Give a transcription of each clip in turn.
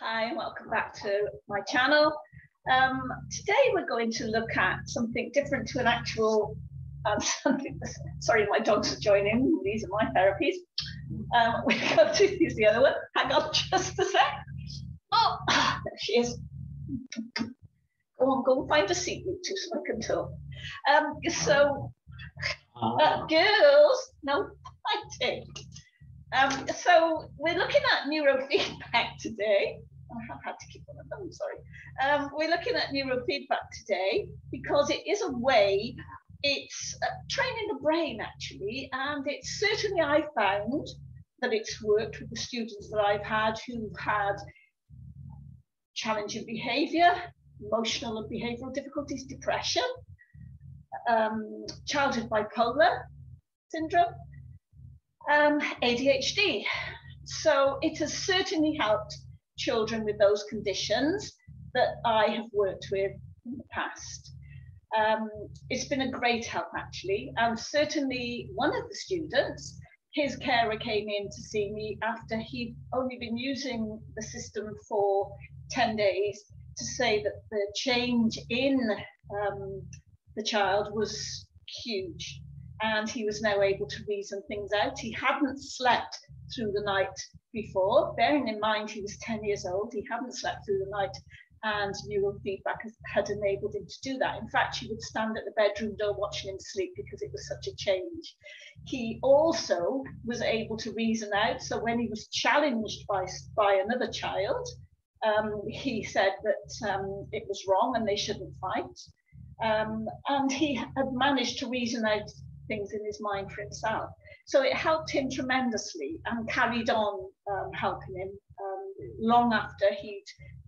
Hi, and welcome back to my channel. Um, today we're going to look at something different to an actual, um, something, sorry, my dogs are joining, these are my therapies. Um, we're going to use the other one. Hang on just a sec. Oh, there she is. Go on, go and find a seat, you two, so I can talk. Um, so, uh, girls, no fighting. Um, so we're looking at neurofeedback today. I have had to keep one of them, sorry. Um, we're looking at neurofeedback today because it is a way, it's uh, training the brain actually, and it's certainly I found that it's worked with the students that I've had who've had challenging behaviour, emotional and behavioural difficulties, depression, um, childhood bipolar syndrome, um, ADHD. So it has certainly helped children with those conditions that I have worked with in the past. Um, it's been a great help actually, and certainly one of the students, his carer came in to see me after he'd only been using the system for 10 days to say that the change in um, the child was huge and he was now able to reason things out. He hadn't slept through the night before, bearing in mind he was 10 years old, he hadn't slept through the night and neurofeedback had enabled him to do that. In fact, she would stand at the bedroom door watching him sleep because it was such a change. He also was able to reason out. So when he was challenged by, by another child, um, he said that um, it was wrong and they shouldn't fight. Um, and he had managed to reason out things in his mind for himself. So it helped him tremendously and carried on um, helping him um, long after he'd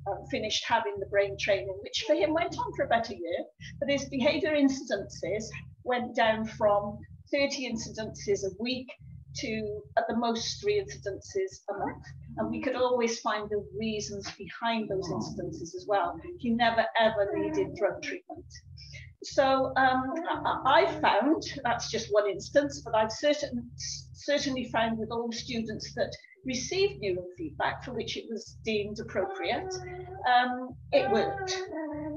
um, finished having the brain training, which for him went on for about a year. But his behaviour incidences went down from 30 incidences a week to at the most three incidences a month. And we could always find the reasons behind those incidences as well. He never ever needed drug treatment. So um, I found, that's just one instance, but I've certain, certainly found with all students that received neurofeedback for which it was deemed appropriate, um, it worked.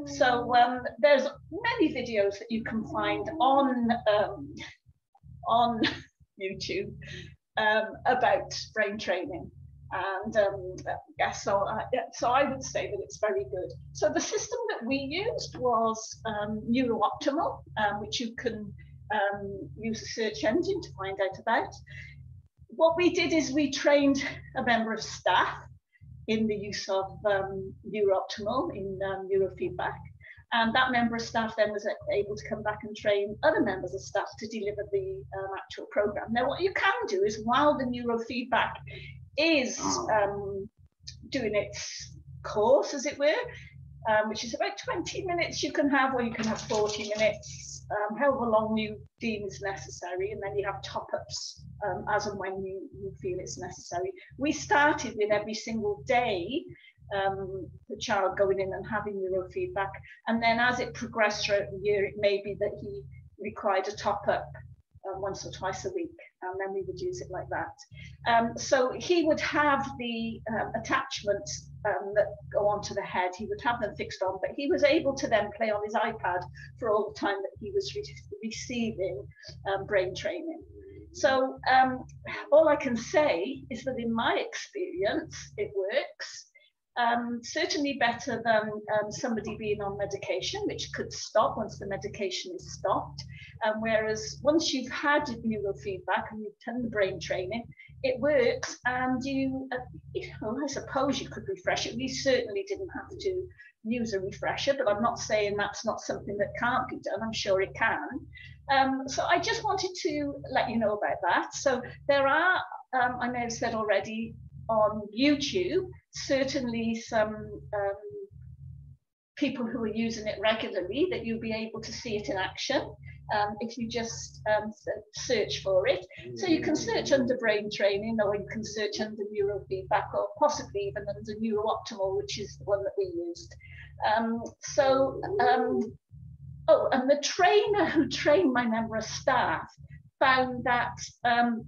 So um, there's many videos that you can find on, um, on YouTube um, about brain training. And um, yeah, so I, so I would say that it's very good. So the system that we used was um, NeurOptimal, um, which you can um, use a search engine to find out about. What we did is we trained a member of staff in the use of um, NeurOptimal in um, neurofeedback. And that member of staff then was able to come back and train other members of staff to deliver the um, actual program. Now, what you can do is while the neurofeedback is um, doing its course, as it were, um, which is about 20 minutes you can have, or you can have 40 minutes, um, however long you deem is necessary, and then you have top-ups um, as and when you, you feel it's necessary. We started with every single day um, the child going in and having neurofeedback, and then as it progressed throughout the year, it may be that he required a top-up uh, once or twice a week and then we would use it like that. Um, so he would have the um, attachments um, that go onto the head, he would have them fixed on, but he was able to then play on his iPad for all the time that he was re receiving um, brain training. So um, all I can say is that in my experience, it works. Um, certainly better than um, somebody being on medication, which could stop once the medication is stopped. Um, whereas once you've had neurofeedback and you've done the brain training, it works and you, uh, you know, I suppose you could refresh it. We certainly didn't have to use a refresher, but I'm not saying that's not something that can't be done. I'm sure it can. Um, so I just wanted to let you know about that. So there are, um, I may have said already, on YouTube, certainly some um, people who are using it regularly that you'll be able to see it in action um, if you just um, search for it. So you can search under brain training or you can search under neurofeedback or possibly even under NeurOptimal, which is the one that we used. Um, so, um, oh, and the trainer who trained my member of staff found that um,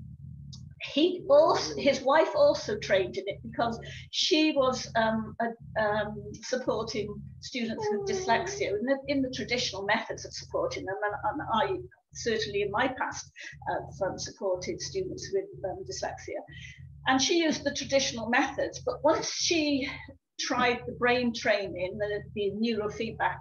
he also his wife also trained in it because she was um, a, um, supporting students with dyslexia in the, in the, traditional methods of supporting them. And, and I certainly in my past uh, supported students with um, dyslexia. And she used the traditional methods but once she tried the brain training the, the neurofeedback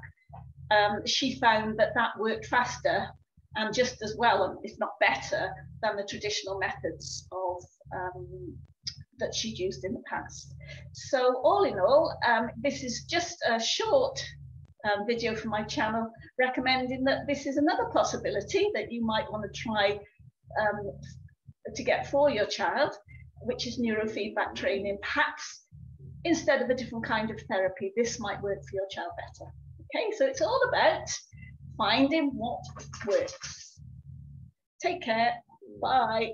um, she found that that worked faster and just as well, if not better, than the traditional methods of um, that she'd used in the past. So all in all, um, this is just a short um, video from my channel recommending that this is another possibility that you might want to try um, to get for your child, which is neurofeedback training. Perhaps instead of a different kind of therapy, this might work for your child better. Okay, so it's all about finding what works. Take care. Bye.